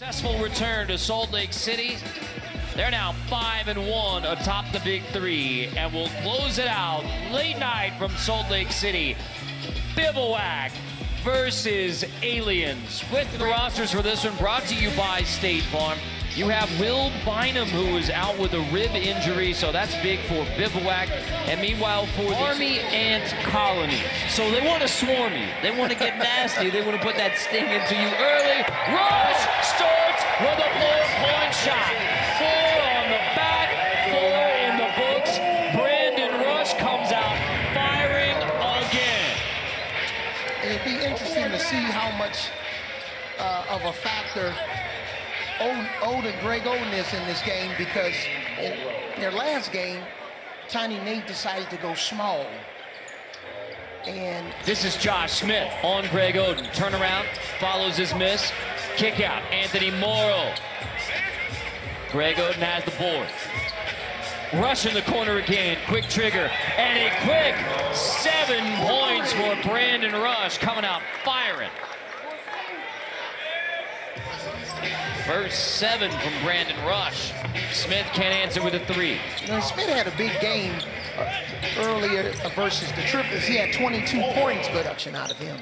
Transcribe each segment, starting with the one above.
Successful return to Salt Lake City. They're now five and one atop the Big Three, and we'll close it out late night from Salt Lake City. Bivouac versus Aliens. With the rosters for this one, brought to you by State Farm. You have Will Bynum, who is out with a rib injury, so that's big for Bivouac. And meanwhile, for the Army Ant Colony. So they want to swarm you. They want to get nasty. They want to put that sting into you early. Rush starts with a four-point shot. Four on the back, four in the books. Brandon Rush comes out firing again. It'd be interesting to see how much uh, of a factor Oden, Greg Oden is in this game because in their last game, Tiny Nate decided to go small. And this is Josh Smith on Greg Oden. Turnaround, follows his miss. Kick out, Anthony Morrow. Greg Oden has the board. Rush in the corner again, quick trigger, and a quick seven points for Brandon Rush coming out firing. First seven from Brandon Rush. Smith can't answer with a three. You know, Smith had a big game uh, earlier versus the Triplets. He had 22 points production out of him.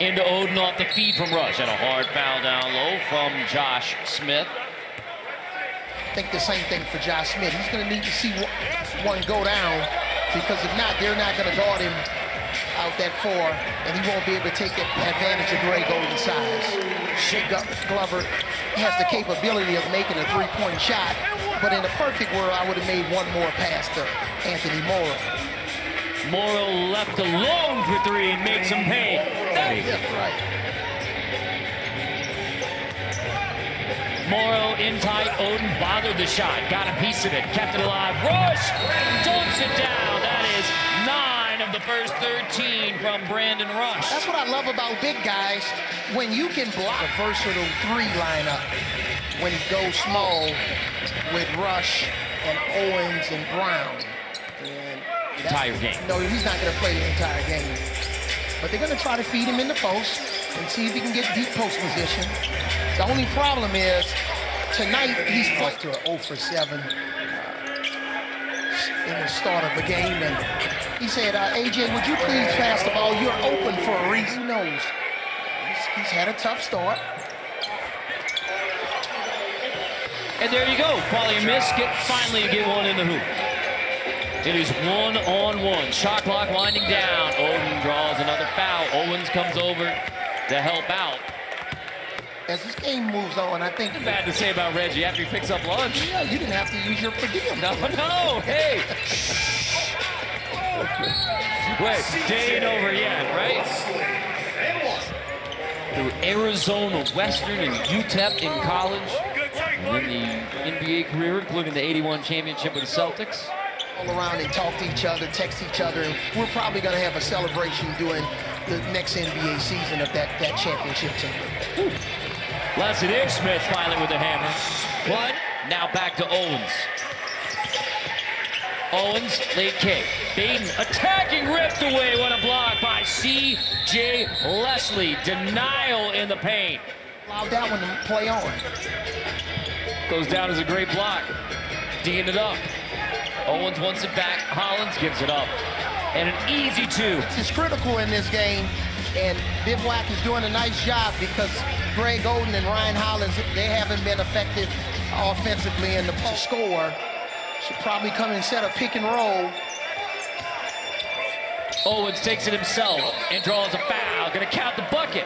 Into Oden off the feed from Rush. And a hard foul down low from Josh Smith. I think the same thing for Josh Smith. He's going to need to see one go down because if not, they're not going to guard him out that four, and he won't be able to take advantage of Greg Oden's size. Shake up, Glover has the capability of making a three-point shot, but in a perfect world, I would have made one more pass to Anthony Morrow. Morrow left alone for three and makes him pay. Yeah, right. Morrow in tight. Oden bothered the shot. Got a piece of it. Kept it alive. Rush dunks it down. That is nine of the first 13 from Brandon Rush. That's what I love about big guys. When you can block a versatile three lineup, when he goes small with Rush and Owens and Brown. And entire game. No, he's not going to play the entire game. But they're going to try to feed him in the post and see if he can get deep post position. The only problem is tonight he's off to an 0 for 7 uh, in the start of the game. And he said, uh, AJ, would you please pass the ball? You're open for a reason. He knows. He's, he's had a tough start. And there you go. Probably a miss. Get, finally get one in the hoop. It is one on one. Shot clock winding down. Oden draws another foul. Owens comes over to help out. As this game moves on, I think... Bad to say about Reggie after he picks up lunch. Yeah, you didn't have to use your per diem. No, no, hey. Wait, day ain't over yet, right? Through Arizona Western and UTEP in college. And then the NBA career, including the 81 championship with the Celtics all around and talk to each other, text each other. And we're probably going to have a celebration during the next NBA season of that, that championship team. Leslie there's Smith finally with the hammer. One, Now back to Owens. Owens, late kick. Baden attacking, ripped away. What a block by C.J. Leslie. Denial in the paint. Allow that one to play on. Goes down as a great block. D'ing it up. Owens wants it back. Hollins gives it up. And an easy two. It's critical in this game. And Bivouac is doing a nice job because Greg Oden and Ryan Hollins, they haven't been effective offensively in the score. Should probably come and set a pick and roll. Owens takes it himself and draws a foul. Gonna count the bucket.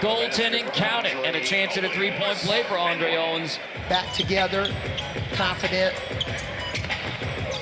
Goaltending, count it. And a chance at a three-point play for Andre Owens. Back together, confident.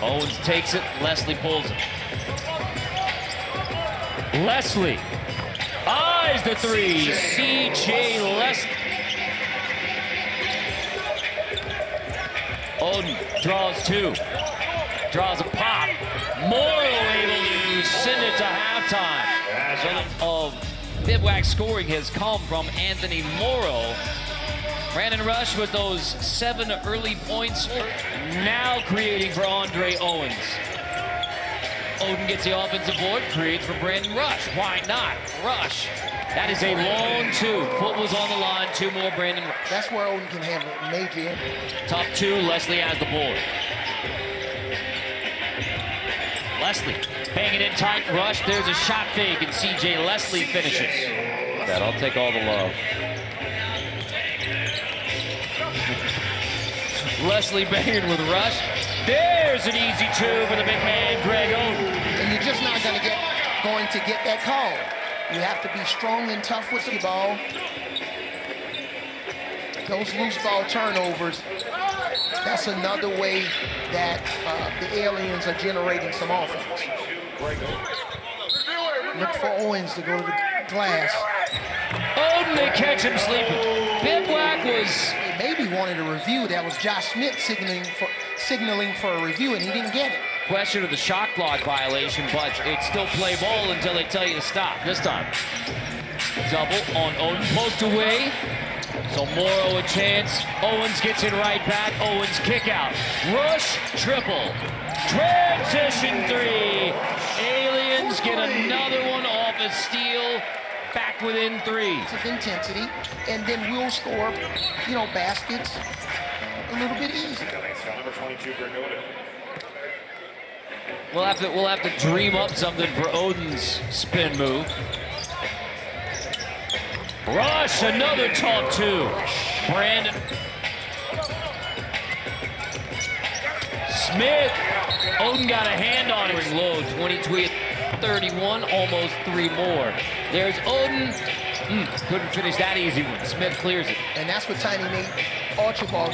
Owens takes it, Leslie pulls it. Leslie eyes the three. C.J. Leslie. Oden draws two. Draws a pop. Morrow able to send it to halftime. Of Bivouac scoring has come from Anthony Morrow. Brandon Rush with those seven early points, now creating for Andre Owens. Oden gets the offensive board, creates for Brandon Rush. Why not? Rush. That is a long two. Foot was on the line. Two more, Brandon Rush. That's where Oden can handle it. Major impact. Top two, Leslie has the board. Leslie banging in tight, rush. There's a shot fake, and CJ Leslie finishes. That I'll take all the love. Leslie banging with rush. There's an easy two for the big man, Greg Oden. And you're just not going to get going to get that call. You have to be strong and tough with the ball. Those loose ball turnovers, that's another way that uh, the aliens are generating some offense. Look for Owens to go to the glass. Oden, they catch him sleeping. Bivouac was They maybe wanted a review. That was Josh Smith signaling for signaling for a review, and he didn't get it. question of the shot clock violation, but it's still play ball until they tell you to stop. This time, double on Oden, post away. So Morrow a chance. Owens gets it right back. Owens kick out. Rush triple. Transition three. Aliens get another one off a steal. Back within three. of intensity, and then we'll score, you know, baskets a little bit easier. Number 22, Granota. We'll have to we'll have to dream up something for Oden's spin move. Rush, another top two. Brandon. Smith. Odin got a hand on it. Low, 22 at 31, almost three more. There's Oden. Mm, couldn't finish that easy one. Smith clears it. And that's what Tiny Nate Archibald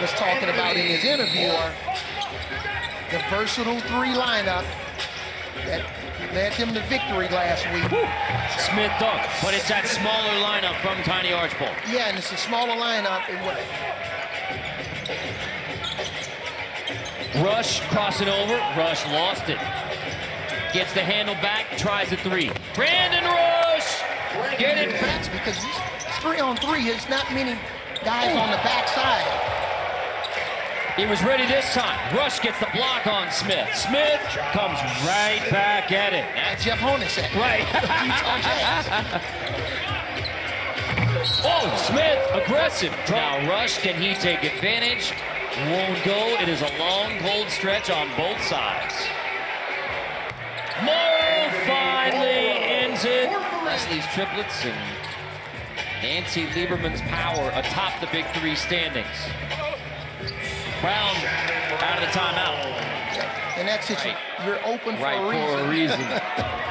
was talking about in his interview. The versatile three lineup that led them to victory last week. Smith dunk, but it's that smaller lineup from Tiny Archibald. Yeah, and it's a smaller lineup. Rush crossing over. Rush lost it. Gets the handle back, tries a three. Brandon Rush! Get it back. that's because three on three. There's not many guys on the backside. He was ready this time. Rush gets the block on Smith. Smith comes right back at it. That's Jeff Hornacek. Right. Oh, Smith, aggressive. Now Rush, can he take advantage? Won't go. It is a long, cold stretch on both sides. Morrow finally ends it. Leslie's triplets and Nancy Lieberman's power atop the big three standings. Brown out of the timeout. And that's it. Right. You're open for a reason. for a reason.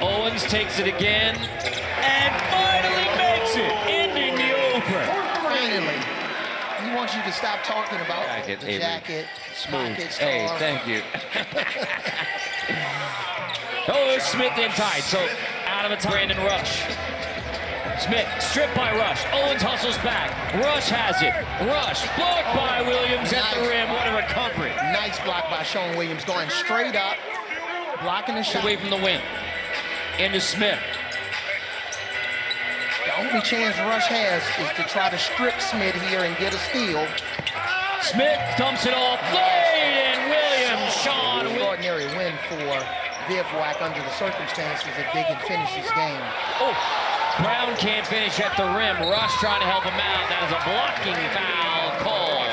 Owens takes it again and finally makes it, ending the over. Finally. He wants you to stop talking about Jacket, the Avery. Smooth. Hey, thank you. oh, Smith in tight, so out of time. Brandon Rush. Smith stripped by Rush. Owens hustles back. Rush has it. Rush blocked by Williams at the Nice. rim. What a recovery. Nice block by Sean Williams, going straight up, blocking the shot. Away from the win. Into Smith. The only chance Rush has is to try to strip Smith here and get a steal. Smith dumps it off late, and Williams, Sean Williams. Extraordinary win for Bivouac under the circumstances if they can finish this game. Oh, Brown can't finish at the rim. Rush trying to help him out. That is a blocking foul call.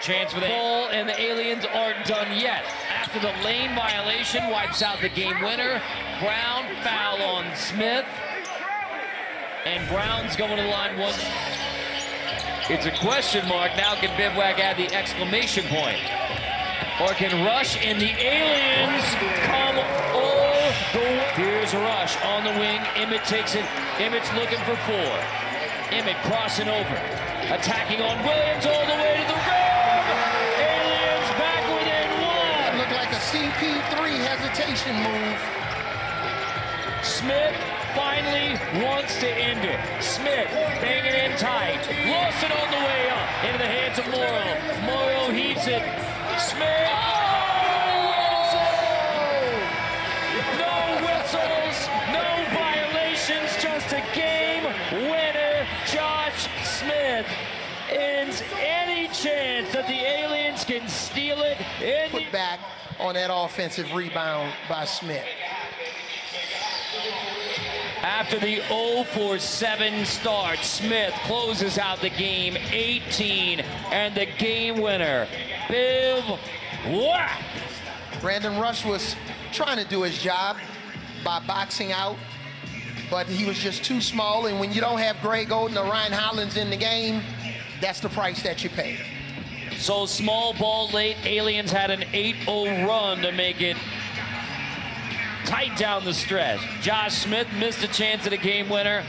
Chance for the ball, and the aliens aren't done yet. After the lane violation wipes out the game winner, Brown foul on Smith. And Brown's going to the line one. It's a question mark. Now can Bivouac add the exclamation point? Or can Rush and the aliens come all the way? Here's Rush on the wing. Emmett takes it. Emmett's looking for four. Emmett crossing over. Attacking on Williams all the way to the rim. Aliens back within one. Looked like a CP3 hesitation move. Smith finally wants to end it. Smith banging in tight. Lost it on the way up into the hands of Morrow. Morrow heaves it. Smith. Oh! No whistles, no violations, just a game winner. Josh Smith any chance that the aliens can steal it Put back on that offensive rebound by Smith. After the 0 for 7 start, Smith closes out the game 18 and the game winner, Biv Whack. Brandon Rush was trying to do his job by boxing out, but he was just too small. And when you don't have Greg Oden or Ryan Hollins in the game, that's the price that you pay. So small ball late, Aliens had an 8-0 run to make it tight down the stretch. Josh Smith missed a chance at a game winner.